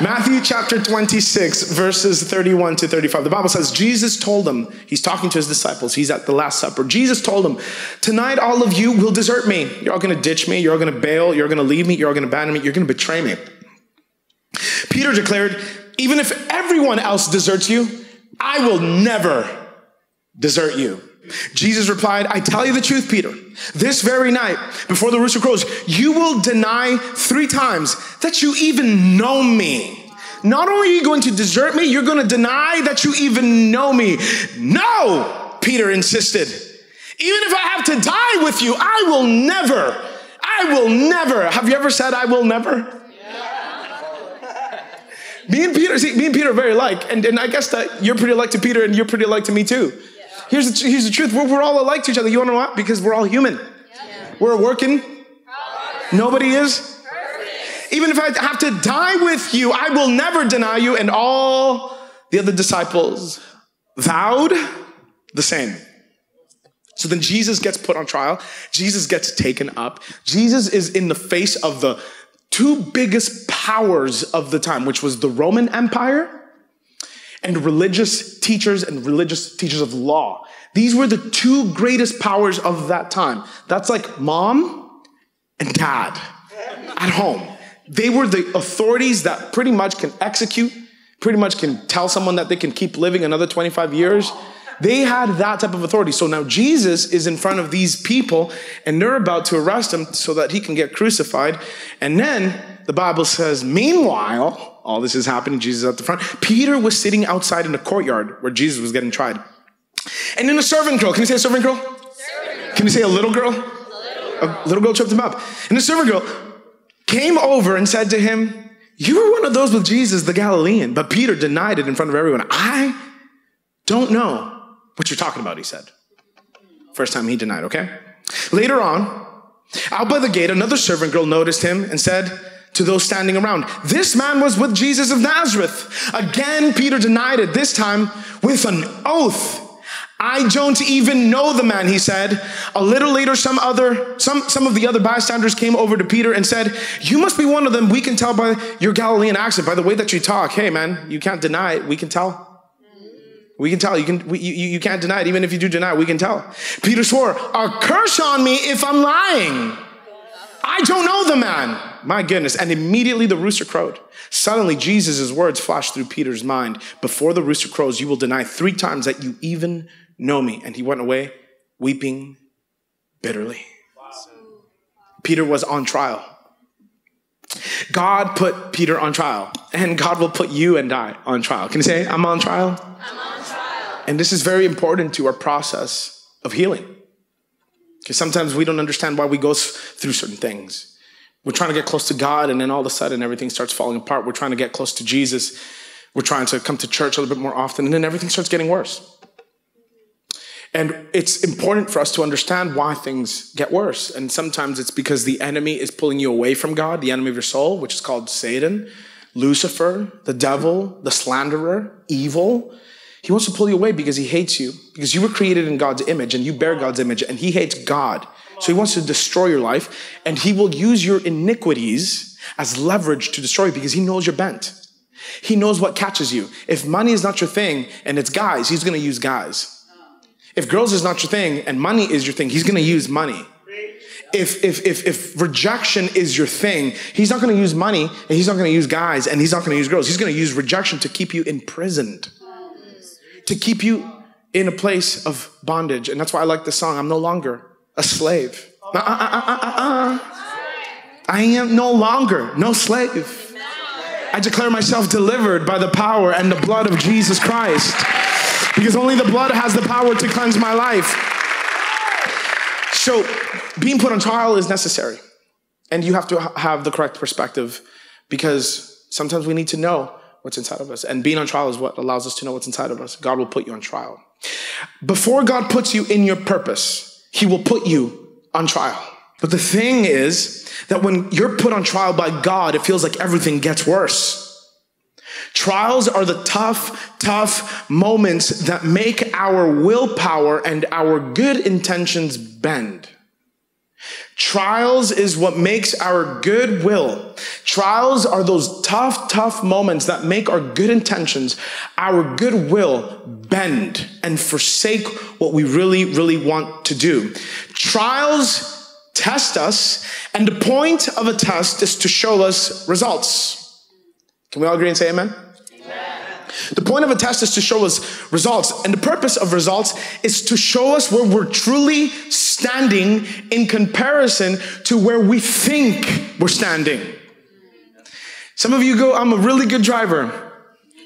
Matthew chapter 26, verses 31 to 35. The Bible says, Jesus told them, he's talking to his disciples, he's at the Last Supper. Jesus told them, Tonight all of you will desert me. You're all gonna ditch me, you're all gonna bail, you're gonna leave me, you're all gonna abandon me, you're gonna betray me. Peter declared, Even if everyone else deserts you, I will never desert you. Jesus replied, I tell you the truth, Peter. This very night, before the rooster crows, you will deny three times that you even know me. Not only are you going to desert me, you're going to deny that you even know me. No, Peter insisted. Even if I have to die with you, I will never, I will never. Have you ever said, I will never? Me and Peter, see, me and Peter are very alike, and, and I guess that you're pretty alike to Peter, and you're pretty alike to me too. Here's the, here's the truth: we're, we're all alike to each other. You want to know why? Because we're all human. We're working. Nobody is. Even if I have to die with you, I will never deny you. And all the other disciples vowed the same. So then Jesus gets put on trial. Jesus gets taken up. Jesus is in the face of the two biggest powers of the time, which was the Roman Empire and religious teachers and religious teachers of law. These were the two greatest powers of that time. That's like mom and dad at home. They were the authorities that pretty much can execute, pretty much can tell someone that they can keep living another 25 years. They had that type of authority. So now Jesus is in front of these people and they're about to arrest him so that he can get crucified. And then the Bible says, meanwhile, all this is happening, Jesus at the front. Peter was sitting outside in the courtyard where Jesus was getting tried. And then a servant girl, can you say a servant girl? Servant Can you say a little girl? A little girl, a little girl tripped him up. And the servant girl came over and said to him, You were one of those with Jesus, the Galilean. But Peter denied it in front of everyone. I don't know what you're talking about, he said. First time he denied, okay? Later on, out by the gate, another servant girl noticed him and said to those standing around, This man was with Jesus of Nazareth. Again, Peter denied it, this time with an oath. I don't even know the man, he said. A little later, some other, some, some of the other bystanders came over to Peter and said, You must be one of them. We can tell by your Galilean accent, by the way that you talk. Hey, man, you can't deny it. We can tell. We can tell. You can. We, you, you can't deny it. Even if you do deny it, we can tell. Peter swore, "A curse on me if I'm lying. I don't know the man." My goodness! And immediately the rooster crowed. Suddenly, Jesus' words flashed through Peter's mind. Before the rooster crows, you will deny three times that you even know me. And he went away, weeping bitterly. Peter was on trial. God put Peter on trial, and God will put you and I on trial. Can you say, I'm on trial? I'm on trial. And this is very important to our process of healing. Because sometimes we don't understand why we go through certain things. We're trying to get close to God, and then all of a sudden everything starts falling apart. We're trying to get close to Jesus. We're trying to come to church a little bit more often, and then everything starts getting worse. And it's important for us to understand why things get worse. And sometimes it's because the enemy is pulling you away from God, the enemy of your soul, which is called Satan, Lucifer, the devil, the slanderer, evil. He wants to pull you away because he hates you, because you were created in God's image and you bear God's image, and he hates God. So he wants to destroy your life, and he will use your iniquities as leverage to destroy you because he knows you're bent. He knows what catches you. If money is not your thing and it's guys, he's gonna use guys. If girls is not your thing and money is your thing, he's gonna use money. If, if, if, if rejection is your thing, he's not gonna use money and he's not gonna use guys and he's not gonna use girls. He's gonna use rejection to keep you imprisoned, to keep you in a place of bondage. And that's why I like the song, I'm no longer a slave. Uh, uh, uh, I am no longer no slave. I declare myself delivered by the power and the blood of Jesus Christ because only the blood has the power to cleanse my life. So, being put on trial is necessary. And you have to have the correct perspective because sometimes we need to know what's inside of us. And being on trial is what allows us to know what's inside of us. God will put you on trial. Before God puts you in your purpose, He will put you on trial. But the thing is that when you're put on trial by God, it feels like everything gets worse. Trials are the tough, tough moments that make our willpower and our good intentions bend. Trials is what makes our good will. Trials are those tough, tough moments that make our good intentions, our good will bend and forsake what we really, really want to do. Trials test us, and the point of a test is to show us results. Can we all agree and say amen? The point of a test is to show us results. And the purpose of results is to show us where we're truly standing in comparison to where we think we're standing. Some of you go, I'm a really good driver.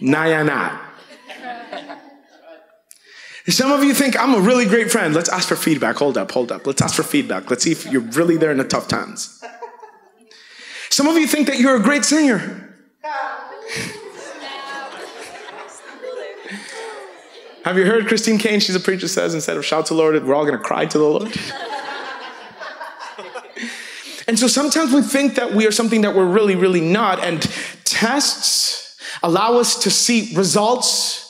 Nah, you're not. Some of you think I'm a really great friend. Let's ask for feedback. Hold up, hold up. Let's ask for feedback. Let's see if you're really there in the tough times. Some of you think that you're a great singer. Have you heard Christine Caine? She's a preacher says instead of shout to the Lord, we're all going to cry to the Lord. and so sometimes we think that we are something that we're really, really not. And tests allow us to see results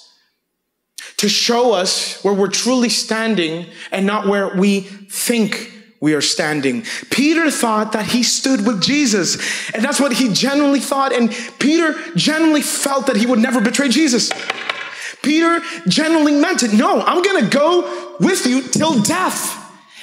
to show us where we're truly standing and not where we think we are standing. Peter thought that he stood with Jesus, and that's what he genuinely thought. And Peter genuinely felt that he would never betray Jesus. Peter generally meant it. No, I'm going to go with you till death.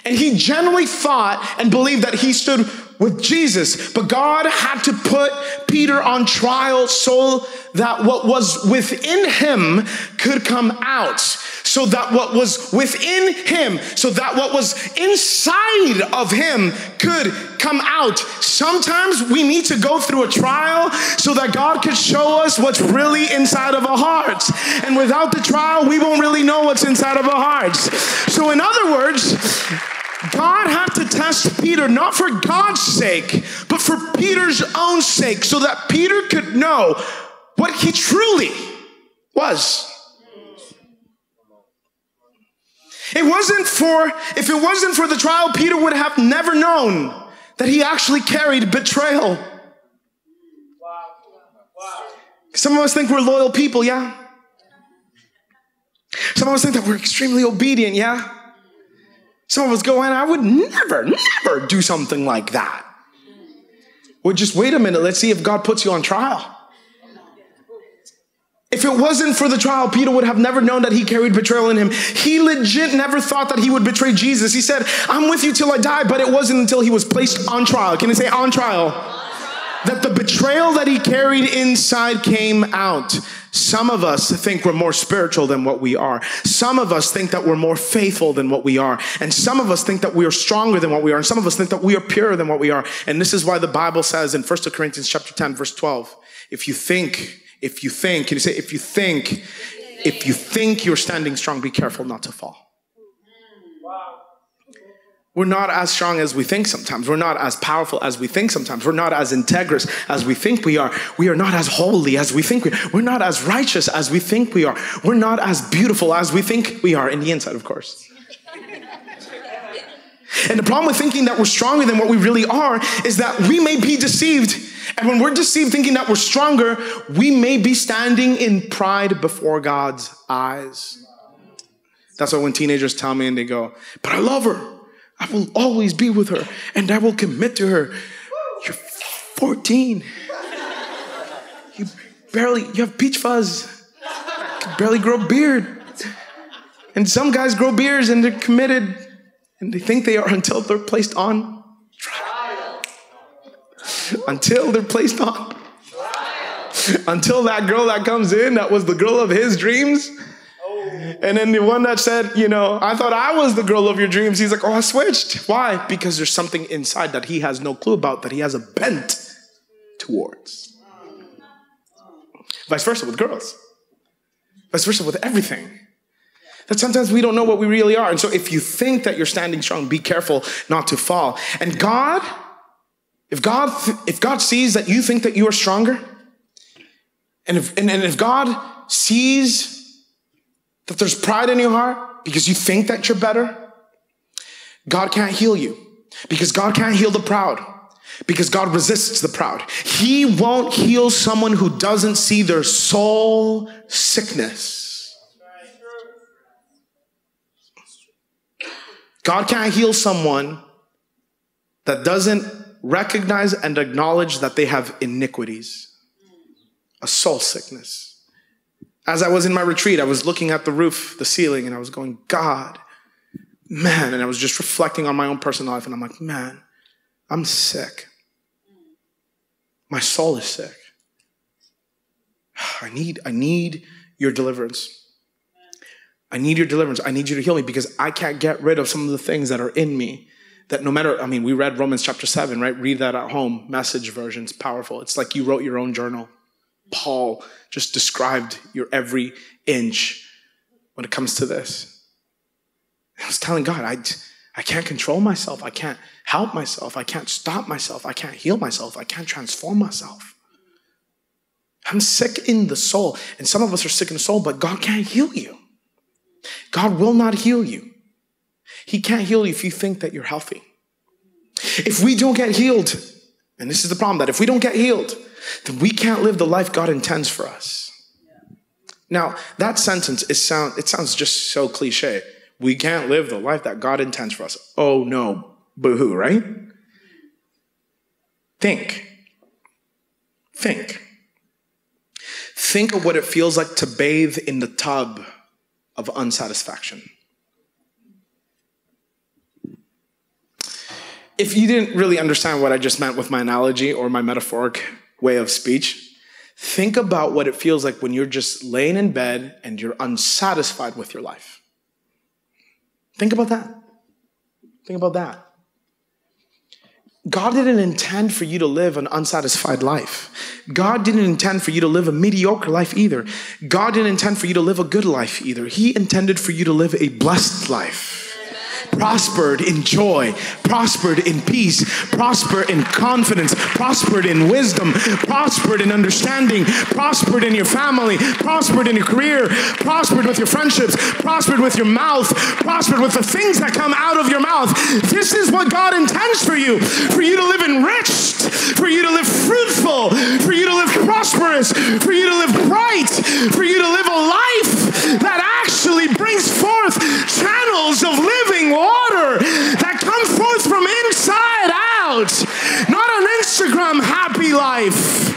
And he generally thought and believed that he stood with Jesus. But God had to put Peter on trial so that what was within him could come out. So that what was within him, so that what was inside of him could come out. Sometimes we need to go through a trial so that God could show us what's really inside of our hearts. And without the trial, we won't really know what's inside of our hearts. So, in other words, God had to test Peter not for God's sake, but for Peter's own sake, so that Peter could know what he truly was. It wasn't for, if it wasn't for the trial, Peter would have never known that he actually carried betrayal. Some of us think we're loyal people, yeah? Some of us think that we're extremely obedient, yeah? Some of us go, and I would never, never do something like that. Well, just wait a minute. Let's see if God puts you on trial. If it wasn't for the trial, Peter would have never known that he carried betrayal in him. He legit never thought that he would betray Jesus. He said, I'm with you till I die, but it wasn't until he was placed on trial. Can I say on trial? That the betrayal that he carried inside came out. Some of us think we're more spiritual than what we are. Some of us think that we're more faithful than what we are. And some of us think that we are stronger than what we are. And some of us think that we are purer than what we are. And this is why the Bible says in 1 Corinthians chapter 10, verse 12, if you think if you think, can you say, if you think, if you think you're standing strong, be careful not to fall. We're not as strong as we think sometimes. We're not as powerful as we think sometimes. We're not as integrous as we think we are. We are not as holy as we think we are. We're not as righteous as we think we are. We're not as beautiful as we think we are in the inside, of course. And the problem with thinking that we're stronger than what we really are is that we may be deceived and when we're deceived thinking that we're stronger, we may be standing in pride before God's eyes. That's why when teenagers tell me and they go, But I love her. I will always be with her and I will commit to her. You're 14. You barely, you have peach fuzz. You barely grow beard. And some guys grow beards and they're committed and they think they are until they're placed on trial until they're placed on. Until that girl that comes in, that was the girl of his dreams. And then the one that said, you know, I thought I was the girl of your dreams. He's like, oh, I switched. Why? Because there's something inside that he has no clue about, that he has a bent towards. Vice versa with girls. Vice versa with everything. That sometimes we don't know what we really are. And so if you think that you're standing strong, be careful not to fall. And God if God, if God sees that you think that you are stronger, and if, and, and if God sees that there's pride in your heart because you think that you're better, God can't heal you because God can't heal the proud because God resists the proud. He won't heal someone who doesn't see their soul sickness. God can't heal someone that doesn't recognize and acknowledge that they have iniquities, a soul sickness. As I was in my retreat, I was looking at the roof, the ceiling, and I was going, God, man. And I was just reflecting on my own personal life, and I'm like, man, I'm sick. My soul is sick. I need, I need your deliverance. I need your deliverance. I need you to heal me because I can't get rid of some of the things that are in me. That no matter, I mean, we read Romans chapter 7, right? Read that at home. Message version's powerful. It's like you wrote your own journal. Paul just described your every inch when it comes to this. I was telling God, I, I can't control myself. I can't help myself. I can't stop myself. I can't heal myself. I can't transform myself. I'm sick in the soul. And some of us are sick in the soul, but God can't heal you. God will not heal you. He can't heal you if you think that you're healthy. If we don't get healed, and this is the problem that if we don't get healed, then we can't live the life God intends for us. Now, that sentence is sound it sounds just so cliche. We can't live the life that God intends for us. Oh no, boohoo, right? Think. Think. Think of what it feels like to bathe in the tub of unsatisfaction. If you didn't really understand what I just meant with my analogy or my metaphoric way of speech, think about what it feels like when you're just laying in bed and you're unsatisfied with your life. Think about that. Think about that. God didn't intend for you to live an unsatisfied life. God didn't intend for you to live a mediocre life either. God didn't intend for you to live a good life either. He intended for you to live a blessed life prospered in joy, prospered in peace, prospered in confidence, prospered in wisdom, prospered in understanding, prospered in your family, prospered in your career, prospered with your friendships, prospered with your mouth, prospered with the things that come out of your mouth. This is what God intends for you for you to live enriched, for you to live fruitful, for you to live prosperous, for you to live bright, for you to live a life that actually brings forth channels of living water that come forth from inside out, not an Instagram happy life.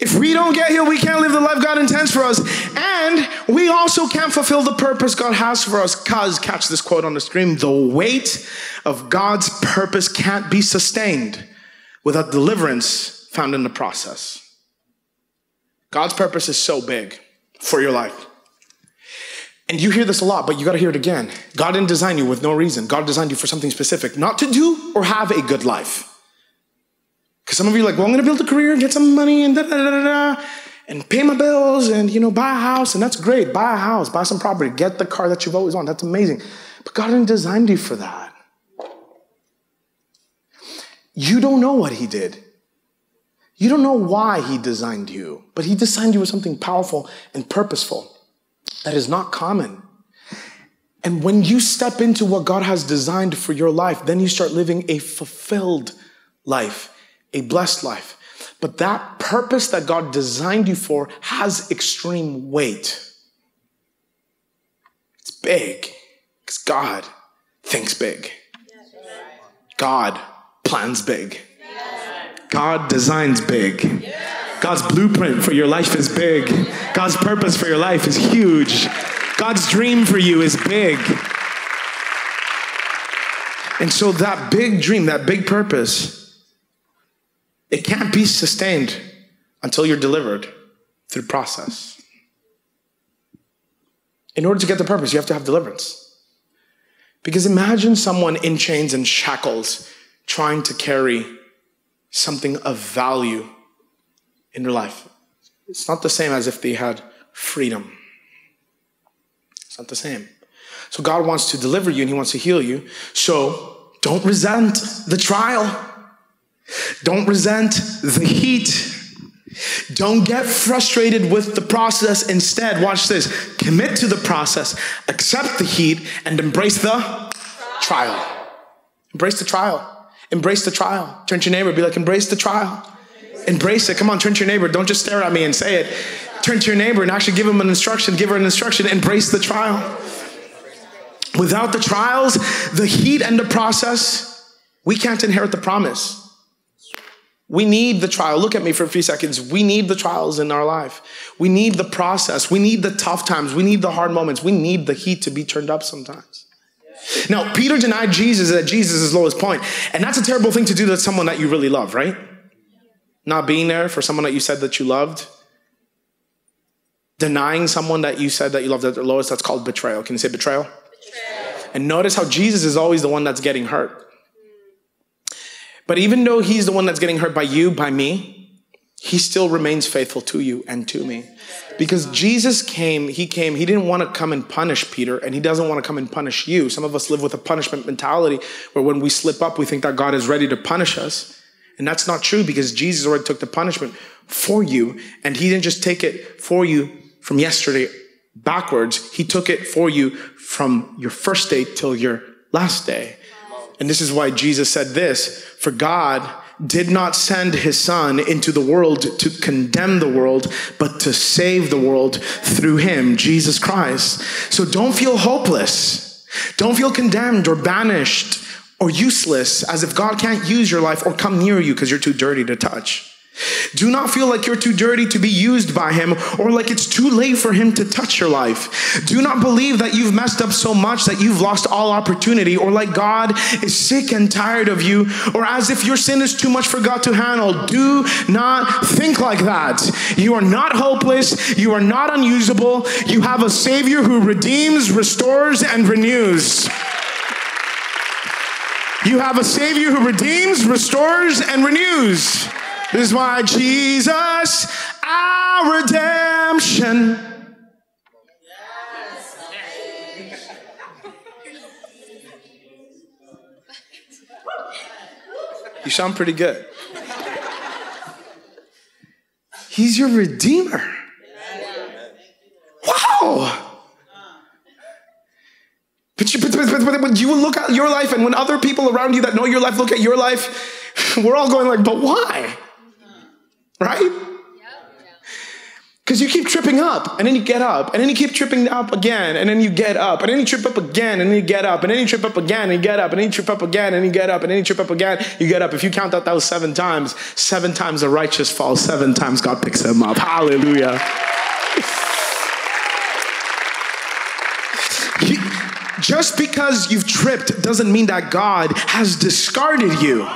If we don't get here, we can't live the life God intends for us. And we also can't fulfill the purpose God has for us. Because, catch this quote on the screen the weight of God's purpose can't be sustained without deliverance found in the process. God's purpose is so big for your life. And you hear this a lot, but you got to hear it again. God didn't design you with no reason. God designed you for something specific, not to do or have a good life. Because some of you are like, well, I'm going to build a career and get some money and da da da da and pay my bills and you know buy a house and that's great. Buy a house, buy some property, get the car that you've always wanted. That's amazing. But God didn't design you for that. You don't know what He did. You don't know why He designed you, but He designed you with something powerful and purposeful that is not common. And when you step into what God has designed for your life, then you start living a fulfilled life, a blessed life. But that purpose that God designed you for has extreme weight. It's big because God thinks big. God plans big. God designs big. God's blueprint for your life is big. God's purpose for your life is huge. God's dream for you is big. And so that big dream, that big purpose, it can't be sustained until you're delivered through process. In order to get the purpose, you have to have deliverance. Because imagine someone in chains and shackles trying to carry something of value in their life. It's not the same as if they had freedom. It's not the same. So God wants to deliver you and He wants to heal you. So don't resent the trial. Don't resent the heat. Don't get frustrated with the process. Instead, watch this commit to the process, accept the heat, and embrace the trial. Embrace the trial. Embrace the trial. Turn to your neighbor, be like, embrace the trial. Embrace it. Come on, turn to your neighbor. Don't just stare at me and say it. Turn to your neighbor and actually give him an instruction, give her an instruction. Embrace the trial. Without the trials, the heat, and the process, we can't inherit the promise. We need the trial. Look at me for a few seconds. We need the trials in our life. We need the process. We need the tough times. We need the hard moments. We need the heat to be turned up sometimes. Now, Peter denied Jesus at Jesus' lowest point, and that's a terrible thing to do to someone that you really love, right? Not being there for someone that you said that you loved. Denying someone that you said that you loved at their lowest, that's called betrayal. Can you say betrayal? betrayal? And notice how Jesus is always the one that's getting hurt. But even though he's the one that's getting hurt by you, by me, he still remains faithful to you and to me. Because Jesus came, he came, he didn't want to come and punish Peter, and he doesn't want to come and punish you. Some of us live with a punishment mentality where when we slip up, we think that God is ready to punish us. And that's not true because Jesus already took the punishment for you, and he didn't just take it for you from yesterday backwards, he took it for you from your first day till your last day. And this is why Jesus said this For God did not send his son into the world to condemn the world, but to save the world through him, Jesus Christ. So don't feel hopeless. Don't feel condemned or banished or useless as if God can't use your life or come near you because you're too dirty to touch. Do not feel like you're too dirty to be used by Him or like it's too late for Him to touch your life. Do not believe that you've messed up so much that you've lost all opportunity or like God is sick and tired of you or as if your sin is too much for God to handle. Do not think like that. You are not hopeless. You are not unusable. You have a Savior who redeems, restores, and renews. You have a Savior who redeems, restores, and renews. This is why Jesus, our redemption. You sound pretty good. He's your redeemer. Wow. But you, look at your life, and when other people around you that know your life look at your life, we're all going like, but why? Right? Because you keep tripping up, and then you get up, and then you keep tripping up again, and then you get up, and then you trip up again, and then you get up, and then you trip up again, and you get up, and then you trip up again, and you get up, and then you trip up again, you get up. If you count out those seven times, seven times the righteous fall, seven times God picks them up. Hallelujah. Just because you've tripped doesn't mean that God has discarded you.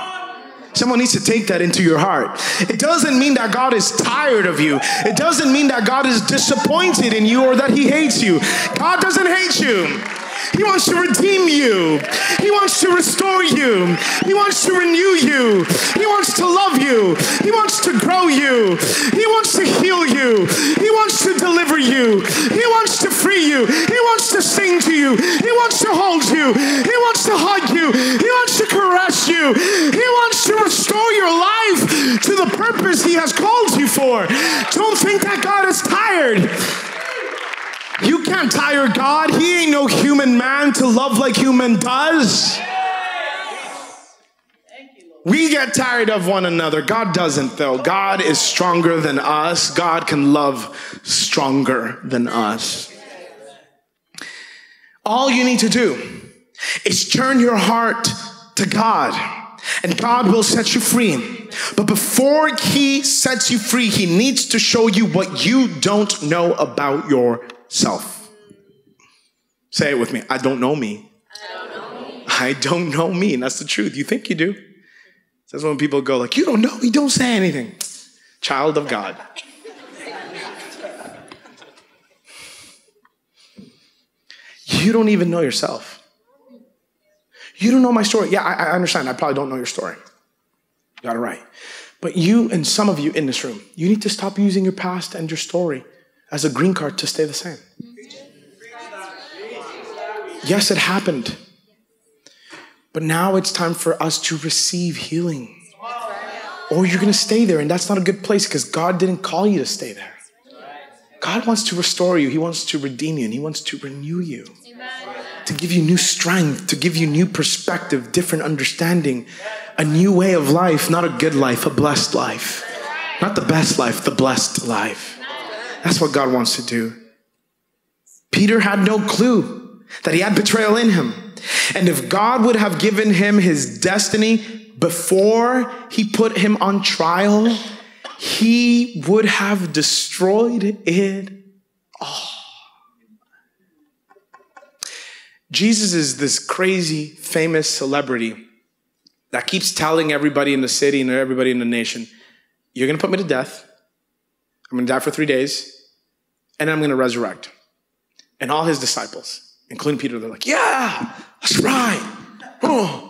Someone needs to take that into your heart. It doesn't mean that God is tired of you. It doesn't mean that God is disappointed in you or that He hates you. God doesn't hate you. He wants to redeem you. He wants to restore you. He wants to renew you. He wants to love you. He wants to grow you. He wants to heal you. He wants to deliver you. He wants to free you. He wants to sing to you. He wants to hold you. He wants to hug you. He wants to caress you. He wants to restore your life to the purpose He has called you for. Don't think that God is tired. You can't tire God. He ain't no human man to love like human does. We get tired of one another. God doesn't, though. God is stronger than us. God can love stronger than us. All you need to do is turn your heart to God, and God will set you free. But before He sets you free, He needs to show you what you don't know about yourself. Say it with me. I don't know me. I don't know me. And that's the truth. You think you do. That's when people go like, you don't know me, don't say anything. Child of God. you don't even know yourself. You don't know my story. Yeah, I, I understand. I probably don't know your story. Got it right. But you and some of you in this room, you need to stop using your past and your story as a green card to stay the same. Yes, it happened. But now it's time for us to receive healing. Or you're going to stay there, and that's not a good place because God didn't call you to stay there. God wants to restore you, He wants to redeem you, and He wants to renew you. To give you new strength, to give you new perspective, different understanding, a new way of life, not a good life, a blessed life. Not the best life, the blessed life. That's what God wants to do. Peter had no clue. that he had betrayal in him. And if God would have given him his destiny before he put him on trial, he would have destroyed it all. Jesus is this crazy, famous celebrity that keeps telling everybody in the city and everybody in the nation, You're gonna put me to death. I'm gonna die for three days, and I'm gonna resurrect. And all his disciples, including Peter, they're like, Yeah, that's right. Oh.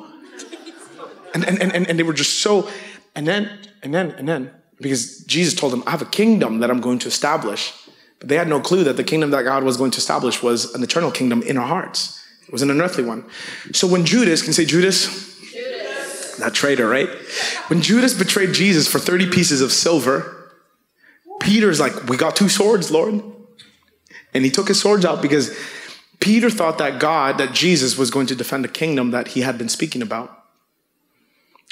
And, and, and, and they were just so, and then, and then, and then, because Jesus told them, I have a kingdom that I'm going to establish. But they had no clue that the kingdom that God was going to establish was an eternal kingdom in our hearts. It wasn't an earthly one. So when Judas, can say Judas? Judas. That traitor, right? When Judas betrayed Jesus for 30 pieces of silver, Peter's like, We got two swords, Lord. And he took his swords out because Peter thought that God, that Jesus was going to defend the kingdom that he had been speaking about.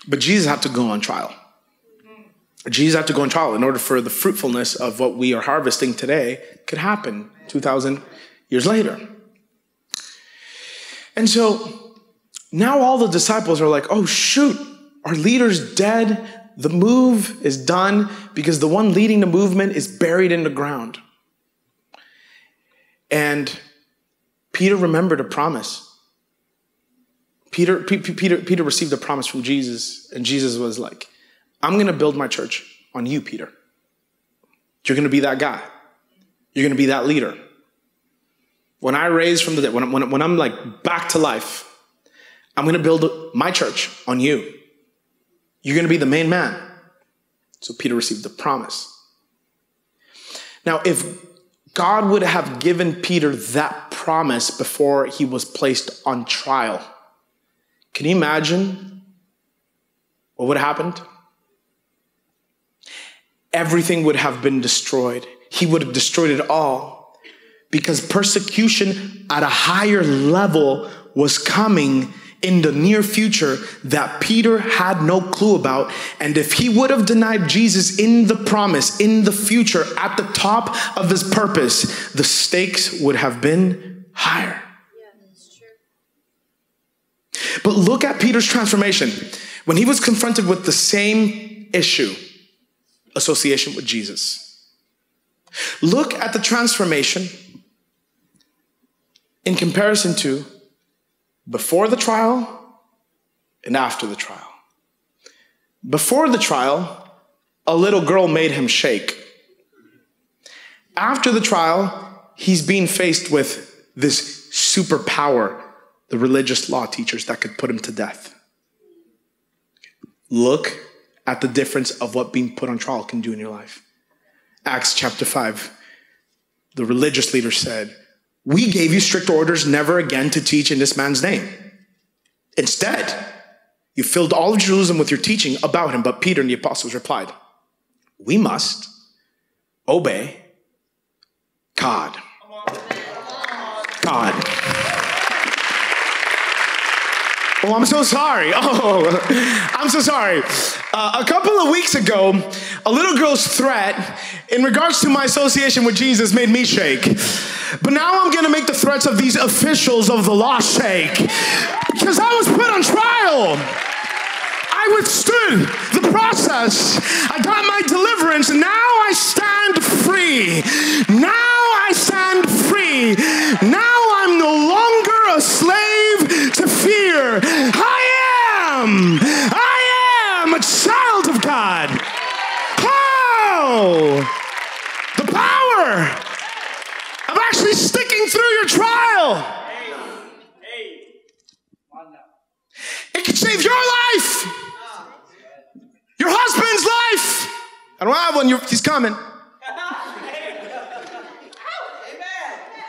But Jesus had to go on trial. Jesus had to go on trial in order for the fruitfulness of what we are harvesting today could happen 2,000 years later. And so now all the disciples are like, oh, shoot, our leader's dead. The move is done because the one leading the movement is buried in the ground. And Peter remembered a promise. Peter, P- Peter, Peter received a promise from Jesus, and Jesus was like, I'm going to build my church on you, Peter. You're going to be that guy. You're going to be that leader. When I raise from the dead, when, when, when I'm like back to life, I'm going to build my church on you. You're going to be the main man. So Peter received the promise. Now, if God would have given Peter that promise before he was placed on trial, can you imagine what would have happened? Everything would have been destroyed. He would have destroyed it all because persecution at a higher level was coming in the near future that Peter had no clue about. And if he would have denied Jesus in the promise, in the future, at the top of his purpose, the stakes would have been higher. But look at Peter's transformation. When he was confronted with the same issue, association with Jesus. Look at the transformation in comparison to before the trial and after the trial. Before the trial, a little girl made him shake. After the trial, he's being faced with this superpower the religious law teachers that could put him to death. Look at the difference of what being put on trial can do in your life. Acts chapter 5, the religious leader said, We gave you strict orders never again to teach in this man's name. Instead, you filled all of Jerusalem with your teaching about him. But Peter and the apostles replied, We must obey God. God. Oh, I'm so sorry. Oh, I'm so sorry. Uh, a couple of weeks ago, a little girl's threat in regards to my association with Jesus made me shake. But now I'm going to make the threats of these officials of the law shake because I was put on trial. I withstood the process. I got my deliverance. Now I stand free. Now I stand free. Now I'm no longer a slave to fear. I am. I am a child of God. The power of actually sticking through your trial. It can save your life. Your husband's life. I don't have one. he's coming.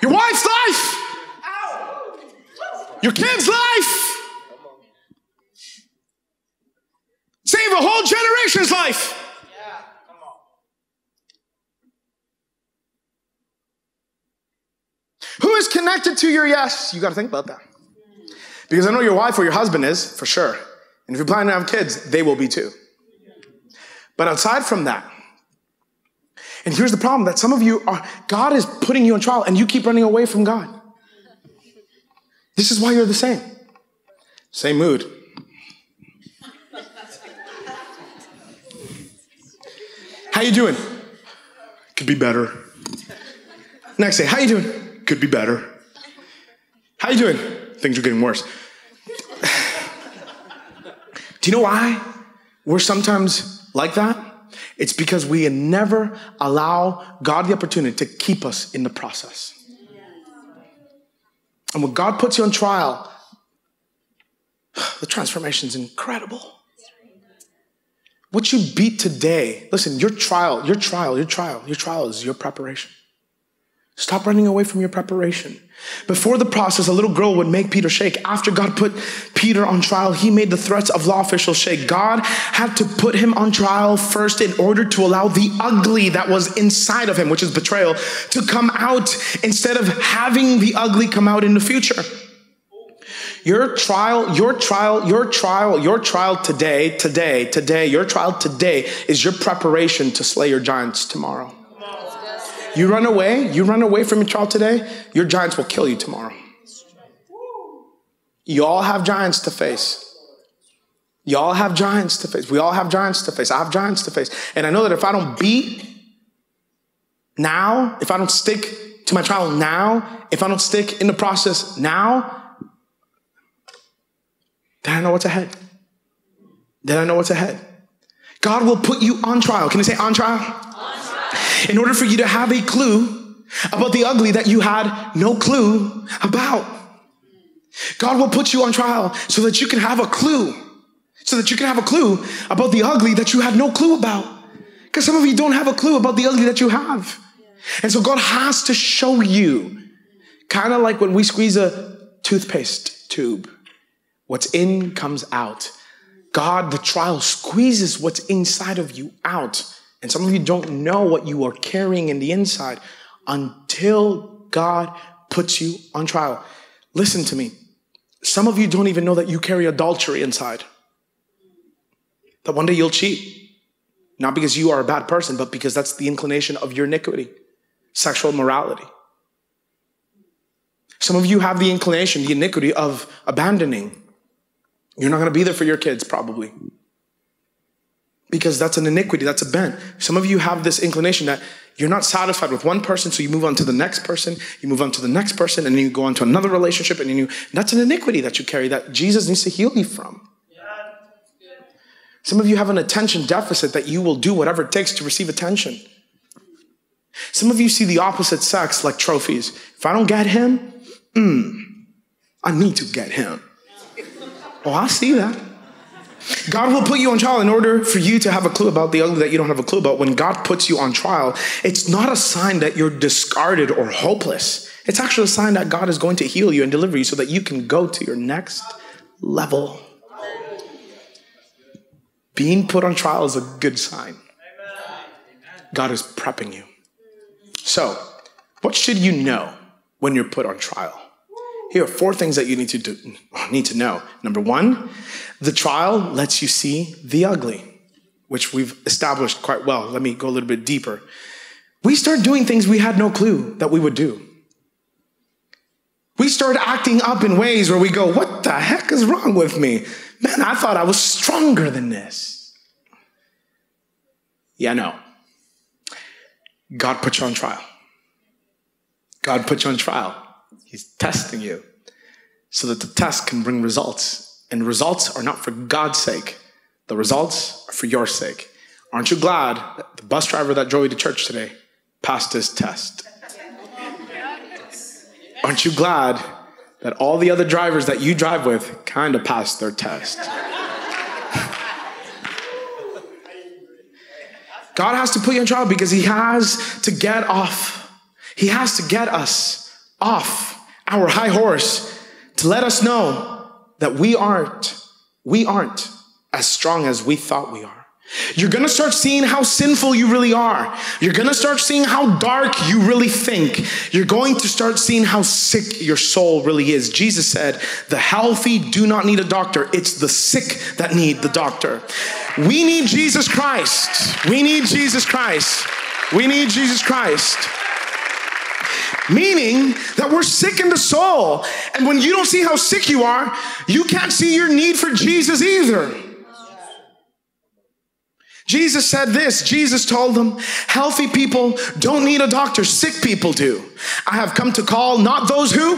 Your wife's life. Your kid's life. Save a whole generation's life. Who is connected to your yes? You got to think about that. Because I know your wife or your husband is, for sure. And if you're planning to have kids, they will be too. But outside from that, and here's the problem that some of you are, God is putting you on trial and you keep running away from God. This is why you're the same. Same mood. How you doing? Could be better. Next day, how you doing? Could be better. How you doing? Things are getting worse. Do you know why we're sometimes like that? It's because we never allow God the opportunity to keep us in the process. And when God puts you on trial, the transformation is incredible. What you beat today, listen, your trial, your trial, your trial, your trial is your preparation. Stop running away from your preparation. Before the process, a little girl would make Peter shake. After God put Peter on trial, he made the threats of law officials shake. God had to put him on trial first in order to allow the ugly that was inside of him, which is betrayal, to come out instead of having the ugly come out in the future. Your trial, your trial, your trial, your trial today, today, today, your trial today is your preparation to slay your giants tomorrow. You run away, you run away from your trial today, your giants will kill you tomorrow. You all have giants to face. You all have giants to face. We all have giants to face. I have giants to face. And I know that if I don't beat now, if I don't stick to my trial now, if I don't stick in the process now, then I know what's ahead. Then I know what's ahead. God will put you on trial. Can I say on trial? In order for you to have a clue about the ugly that you had no clue about. God will put you on trial so that you can have a clue, so that you can have a clue about the ugly that you had no clue about. Because some of you don't have a clue about the ugly that you have. And so God has to show you, kind of like when we squeeze a toothpaste tube, what's in comes out. God, the trial squeezes what's inside of you out and some of you don't know what you are carrying in the inside until God puts you on trial. Listen to me. Some of you don't even know that you carry adultery inside. That one day you'll cheat. Not because you are a bad person, but because that's the inclination of your iniquity, sexual morality. Some of you have the inclination, the iniquity of abandoning. You're not going to be there for your kids, probably because that's an iniquity, that's a bent. Some of you have this inclination that you're not satisfied with one person, so you move on to the next person, you move on to the next person, and then you go on to another relationship, and you that's an iniquity that you carry that Jesus needs to heal you from. Some of you have an attention deficit that you will do whatever it takes to receive attention. Some of you see the opposite sex like trophies. If I don't get him, mm, I need to get him. Oh, I see that. God will put you on trial in order for you to have a clue about the ugly that you don't have a clue about. When God puts you on trial, it's not a sign that you're discarded or hopeless. It's actually a sign that God is going to heal you and deliver you so that you can go to your next level. Being put on trial is a good sign. God is prepping you. So, what should you know when you're put on trial? Here are four things that you need to do, need to know. Number one, the trial lets you see the ugly, which we've established quite well. Let me go a little bit deeper. We start doing things we had no clue that we would do. We start acting up in ways where we go, What the heck is wrong with me? Man, I thought I was stronger than this. Yeah, no. God put you on trial. God put you on trial. He's testing you so that the test can bring results. And results are not for God's sake, the results are for your sake. Aren't you glad that the bus driver that drove you to church today passed his test? Aren't you glad that all the other drivers that you drive with kind of passed their test? God has to put you in trial because He has to get off. He has to get us off our high horse to let us know that we aren't, we aren't as strong as we thought we are. You're gonna start seeing how sinful you really are. You're gonna start seeing how dark you really think. You're going to start seeing how sick your soul really is. Jesus said, The healthy do not need a doctor, it's the sick that need the doctor. We need Jesus Christ. We need Jesus Christ. We need Jesus Christ. Meaning that we're sick in the soul. And when you don't see how sick you are, you can't see your need for Jesus either. Jesus said this. Jesus told them, healthy people don't need a doctor, sick people do. I have come to call not those who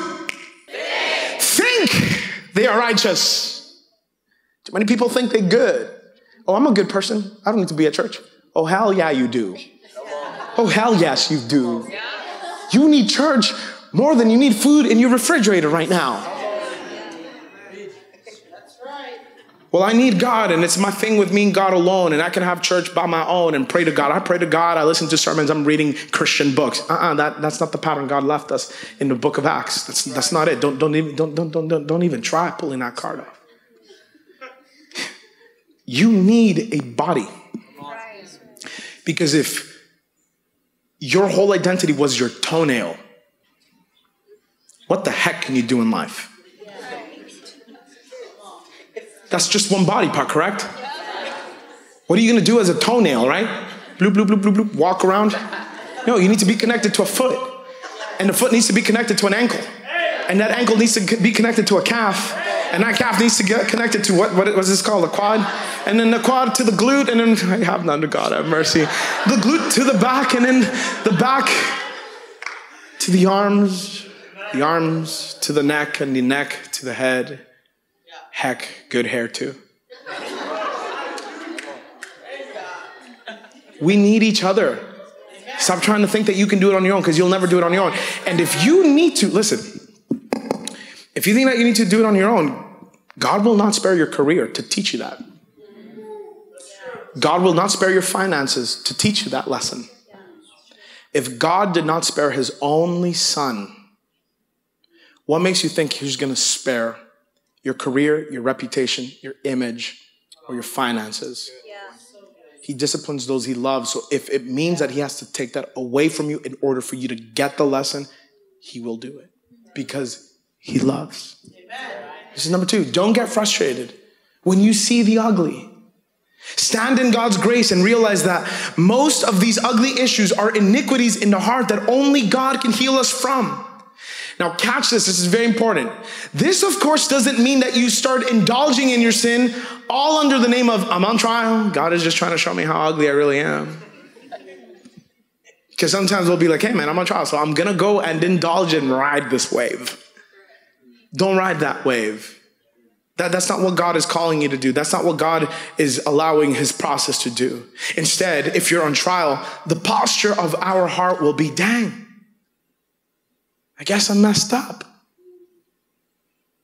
think, they are righteous. Too many people think they're good. Oh, I'm a good person. I don't need to be at church. Oh, hell yeah, you do. Oh, hell yes, you do. You need church more than you need food in your refrigerator right now. Well, I need God, and it's my thing with me and God alone, and I can have church by my own and pray to God. I pray to God. I listen to sermons. I'm reading Christian books. Uh-uh, that, that's not the pattern God left us in the book of Acts. That's, that's not it. Don't, don't, even, don't, don't, don't, don't even try pulling that card off. You need a body. Because if your whole identity was your toenail, what the heck can you do in life? That's just one body part, correct? What are you gonna do as a toenail, right? Bloop, bloop, bloop, bloop, bloop, walk around? No, you need to be connected to a foot. And the foot needs to be connected to an ankle. And that ankle needs to be connected to a calf. And that calf needs to get connected to what, what was this called? The quad? And then the quad to the glute, and then I have none to God, have mercy. The glute to the back, and then the back to the arms, the arms to the neck, and the neck to the head. Heck, good hair too. We need each other. Stop trying to think that you can do it on your own because you'll never do it on your own. And if you need to, listen, if you think that you need to do it on your own, God will not spare your career to teach you that. God will not spare your finances to teach you that lesson. If God did not spare his only son, what makes you think he's going to spare your career, your reputation, your image, or your finances? He disciplines those he loves. So if it means that he has to take that away from you in order for you to get the lesson, he will do it because he loves. This is number two. Don't get frustrated when you see the ugly. Stand in God's grace and realize that most of these ugly issues are iniquities in the heart that only God can heal us from. Now, catch this, this is very important. This, of course, doesn't mean that you start indulging in your sin all under the name of, I'm on trial. God is just trying to show me how ugly I really am. Because sometimes we'll be like, hey, man, I'm on trial, so I'm gonna go and indulge and ride this wave. Don't ride that wave. That, that's not what God is calling you to do. That's not what God is allowing his process to do. Instead, if you're on trial, the posture of our heart will be dang, I guess I messed up.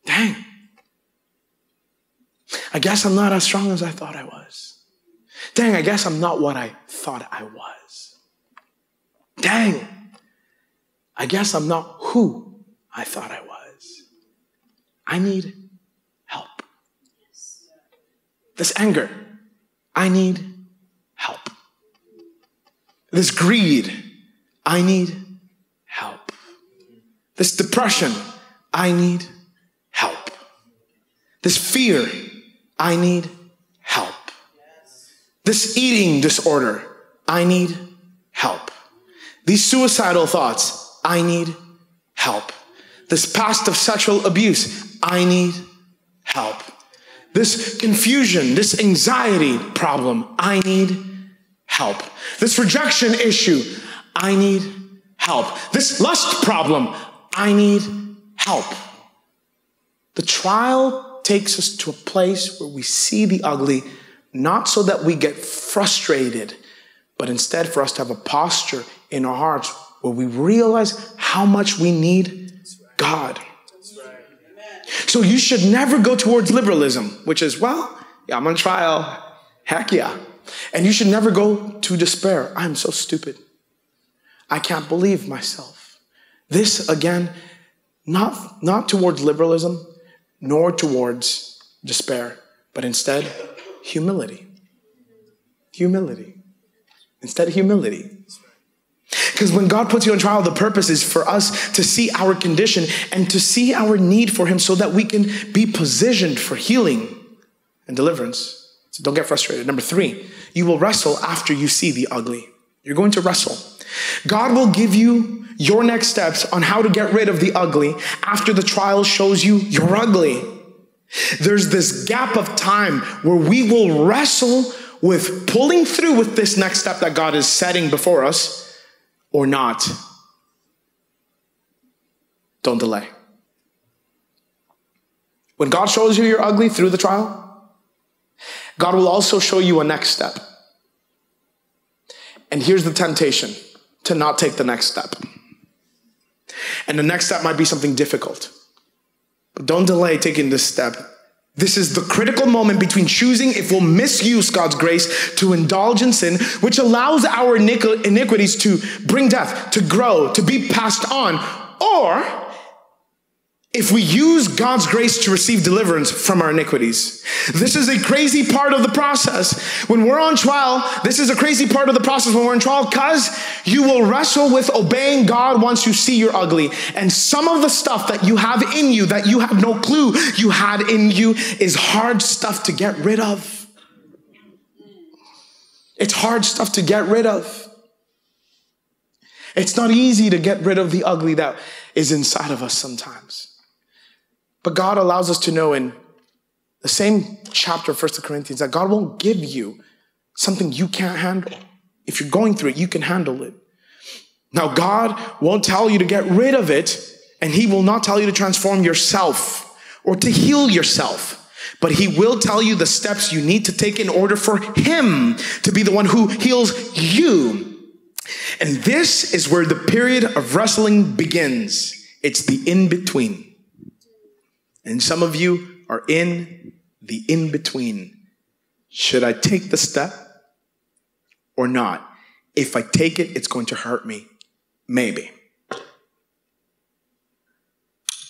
Dang. I guess I'm not as strong as I thought I was. Dang, I guess I'm not what I thought I was. Dang, I guess I'm not who I thought I was. I need help. This anger, I need help. This greed, I need help. This depression, I need help. This fear, I need help. This eating disorder, I need help. These suicidal thoughts, I need help. This past of sexual abuse, I need help. This confusion, this anxiety problem, I need help. This rejection issue, I need help. This lust problem, I need help. The trial takes us to a place where we see the ugly, not so that we get frustrated, but instead for us to have a posture in our hearts where we realize how much we need God. So you should never go towards liberalism, which is, well, yeah, I'm on trial. Heck yeah. And you should never go to despair. I'm so stupid. I can't believe myself. This, again, not, not towards liberalism, nor towards despair, but instead, humility. Humility. Instead, humility. Because when God puts you on trial, the purpose is for us to see our condition and to see our need for Him so that we can be positioned for healing and deliverance. So don't get frustrated. Number three, you will wrestle after you see the ugly. You're going to wrestle. God will give you your next steps on how to get rid of the ugly after the trial shows you you're ugly. There's this gap of time where we will wrestle with pulling through with this next step that God is setting before us or not. Don't delay. When God shows you you're ugly through the trial, God will also show you a next step. And here's the temptation to not take the next step. And the next step might be something difficult. But don't delay taking this step. This is the critical moment between choosing if we'll misuse God's grace to indulge in sin, which allows our iniquities to bring death, to grow, to be passed on, or if we use God's grace to receive deliverance from our iniquities. This is a crazy part of the process. When we're on trial, this is a crazy part of the process when we're in trial because you will wrestle with obeying God once you see you're ugly. And some of the stuff that you have in you that you have no clue you had in you is hard stuff to get rid of. It's hard stuff to get rid of. It's not easy to get rid of the ugly that is inside of us sometimes. But God allows us to know in the same chapter of 1 Corinthians that God won't give you something you can't handle. If you're going through it, you can handle it. Now, God won't tell you to get rid of it, and He will not tell you to transform yourself or to heal yourself. But he will tell you the steps you need to take in order for him to be the one who heals you. And this is where the period of wrestling begins. It's the in between. And some of you are in the in between. Should I take the step or not? If I take it, it's going to hurt me. Maybe.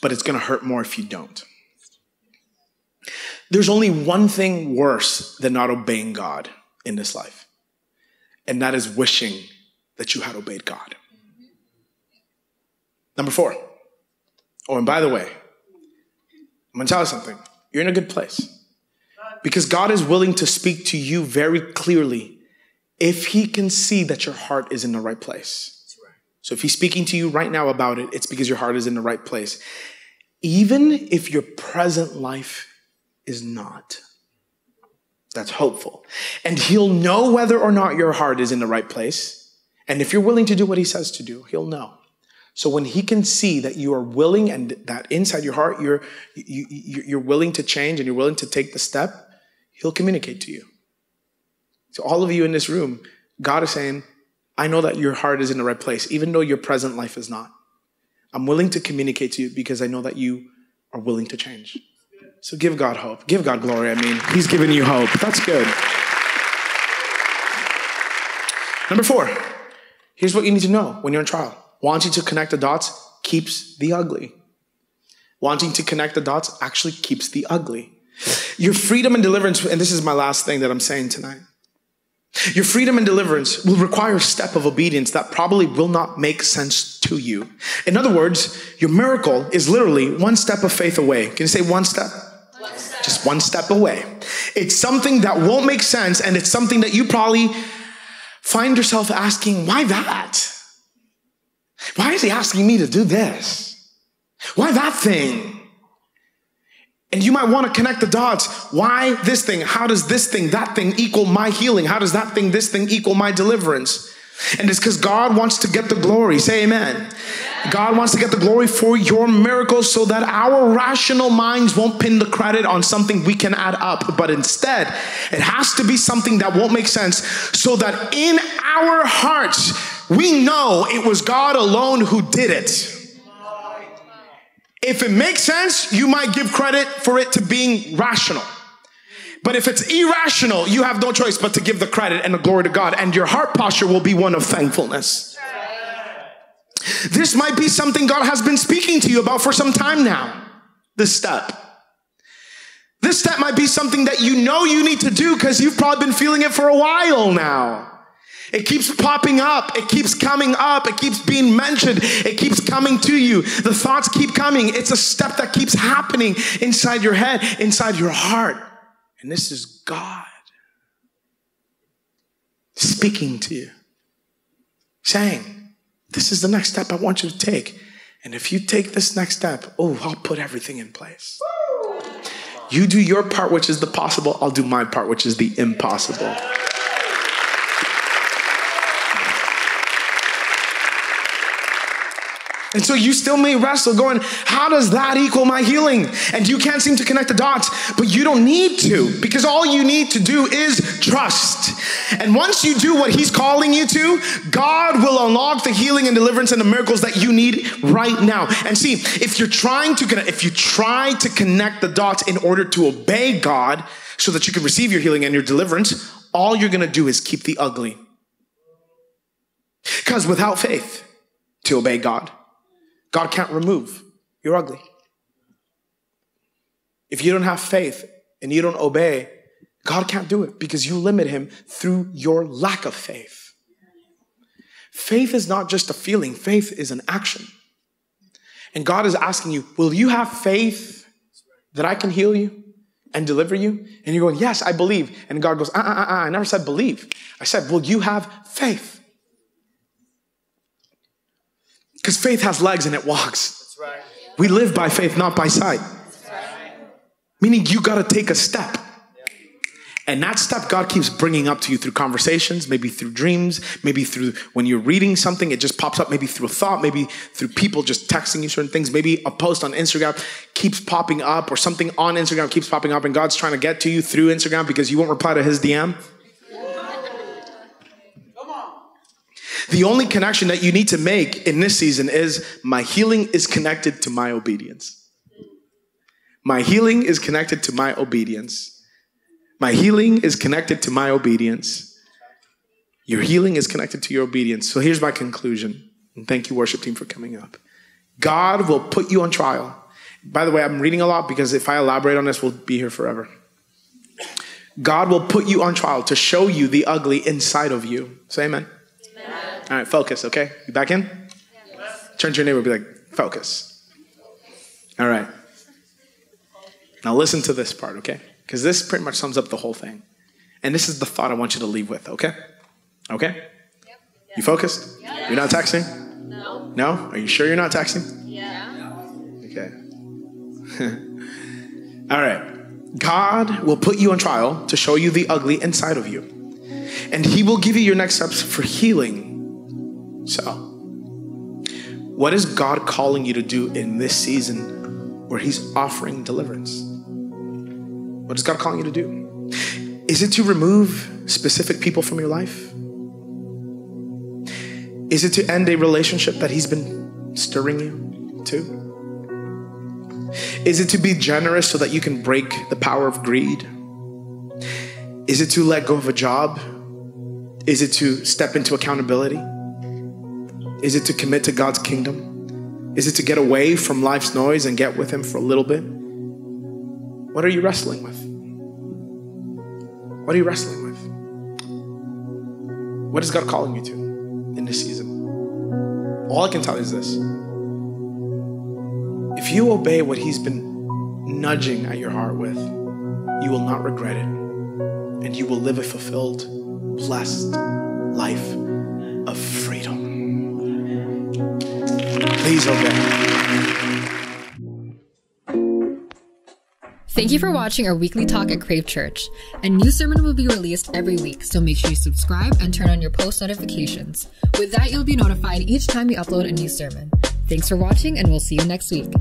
But it's going to hurt more if you don't. There's only one thing worse than not obeying God in this life, and that is wishing that you had obeyed God. Number four. Oh, and by the way, I'm gonna tell you something. You're in a good place. Because God is willing to speak to you very clearly if He can see that your heart is in the right place. So if He's speaking to you right now about it, it's because your heart is in the right place. Even if your present life is not. That's hopeful. And He'll know whether or not your heart is in the right place. And if you're willing to do what He says to do, He'll know. So when he can see that you are willing and that inside your heart you're you, you're willing to change and you're willing to take the step, he'll communicate to you. So all of you in this room, God is saying, I know that your heart is in the right place, even though your present life is not. I'm willing to communicate to you because I know that you are willing to change. So give God hope. Give God glory. I mean, He's giving you hope. That's good. Number four, here's what you need to know when you're in trial. Wanting to connect the dots keeps the ugly. Wanting to connect the dots actually keeps the ugly. Your freedom and deliverance, and this is my last thing that I'm saying tonight. Your freedom and deliverance will require a step of obedience that probably will not make sense to you. In other words, your miracle is literally one step of faith away. Can you say one step? One step. Just one step away. It's something that won't make sense, and it's something that you probably find yourself asking, why that? Is he asking me to do this? Why that thing? And you might want to connect the dots. Why this thing? How does this thing, that thing equal my healing? How does that thing, this thing equal my deliverance? And it's because God wants to get the glory. Say amen. God wants to get the glory for your miracles so that our rational minds won't pin the credit on something we can add up. But instead, it has to be something that won't make sense so that in our hearts, we know it was God alone who did it. If it makes sense, you might give credit for it to being rational. But if it's irrational, you have no choice but to give the credit and the glory to God, and your heart posture will be one of thankfulness. This might be something God has been speaking to you about for some time now. This step. This step might be something that you know you need to do because you've probably been feeling it for a while now. It keeps popping up. It keeps coming up. It keeps being mentioned. It keeps coming to you. The thoughts keep coming. It's a step that keeps happening inside your head, inside your heart. And this is God speaking to you, saying, This is the next step I want you to take. And if you take this next step, oh, I'll put everything in place. You do your part, which is the possible. I'll do my part, which is the impossible. And so you still may wrestle going, how does that equal my healing? And you can't seem to connect the dots, but you don't need to because all you need to do is trust. And once you do what he's calling you to, God will unlock the healing and deliverance and the miracles that you need right now. And see, if you're trying to connect, if you try to connect the dots in order to obey God so that you can receive your healing and your deliverance, all you're going to do is keep the ugly. Because without faith to obey God, God can't remove your ugly. If you don't have faith and you don't obey, God can't do it because you limit Him through your lack of faith. Faith is not just a feeling, faith is an action. And God is asking you, Will you have faith that I can heal you and deliver you? And you're going, Yes, I believe. And God goes, uh, uh, uh. I never said believe. I said, Will you have faith? Because faith has legs and it walks. Right. We live by faith, not by sight. Right. Meaning you got to take a step. And that step God keeps bringing up to you through conversations, maybe through dreams, maybe through when you're reading something, it just pops up, maybe through a thought, maybe through people just texting you certain things, maybe a post on Instagram keeps popping up, or something on Instagram keeps popping up, and God's trying to get to you through Instagram because you won't reply to his DM. The only connection that you need to make in this season is my healing is connected to my obedience. My healing is connected to my obedience. My healing is connected to my obedience. Your healing is connected to your obedience. So here's my conclusion. And thank you, worship team, for coming up. God will put you on trial. By the way, I'm reading a lot because if I elaborate on this, we'll be here forever. God will put you on trial to show you the ugly inside of you. Say amen. All right, focus, okay? You back in? Yes. Turn to your neighbor and be like, focus. All right. Now listen to this part, okay? Because this pretty much sums up the whole thing. And this is the thought I want you to leave with, okay? Okay? Yep. You focused? You're not texting? No. No? Are you sure you're not texting? Yeah. Okay. All right. God will put you on trial to show you the ugly inside of you. And He will give you your next steps for healing so, what is God calling you to do in this season where He's offering deliverance? What is God calling you to do? Is it to remove specific people from your life? Is it to end a relationship that He's been stirring you to? Is it to be generous so that you can break the power of greed? Is it to let go of a job? Is it to step into accountability? Is it to commit to God's kingdom? Is it to get away from life's noise and get with Him for a little bit? What are you wrestling with? What are you wrestling with? What is God calling you to in this season? All I can tell you is this if you obey what He's been nudging at your heart with, you will not regret it. And you will live a fulfilled, blessed life of freedom. Thank you for watching our weekly talk at Crave Church. A new sermon will be released every week, so make sure you subscribe and turn on your post notifications. With that, you'll be notified each time we upload a new sermon. Thanks for watching, and we'll see you next week.